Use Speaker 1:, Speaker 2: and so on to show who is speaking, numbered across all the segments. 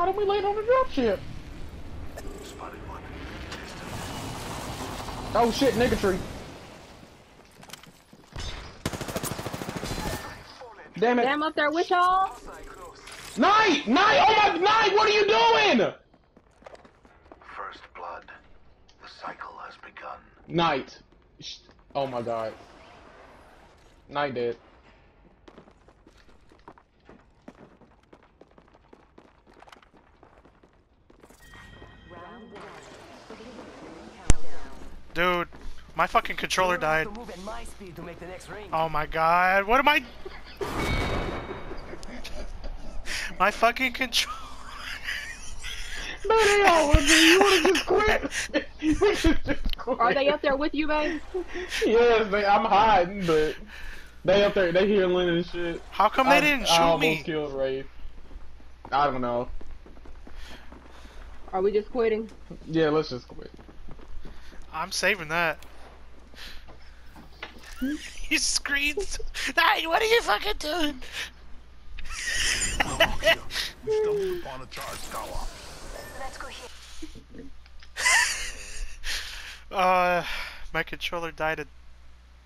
Speaker 1: Why don't we land on the dropship?
Speaker 2: Spotted one.
Speaker 1: Oh shit, nigga tree. Damn it.
Speaker 3: Damn up there with y'all.
Speaker 1: Knight! Knight! Oh my Knight! What are you doing?
Speaker 2: First blood. The cycle has begun.
Speaker 1: Knight. Oh my god. Knight dead.
Speaker 4: Dude, my fucking controller died.
Speaker 5: To move at my speed to make the next ring.
Speaker 4: Oh my god, what am I? my fucking controller...
Speaker 1: No, they all would be. You wanna just quit? You should just quit.
Speaker 3: Are they up there with you, babe?
Speaker 1: Yes, they, I'm hiding, but they up there. They healing and shit.
Speaker 4: How come they
Speaker 1: I-
Speaker 4: didn't
Speaker 1: I
Speaker 4: shoot
Speaker 1: almost
Speaker 4: me?
Speaker 1: killed Wraith. I don't know.
Speaker 3: Are we just quitting?
Speaker 1: Yeah, let's just quit.
Speaker 4: I'm saving that. he screams. Hey, what are you fucking doing?
Speaker 2: We stumbled upon a charge tower.
Speaker 4: Uh, my controller died at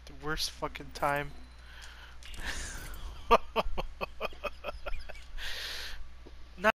Speaker 4: the worst fucking time.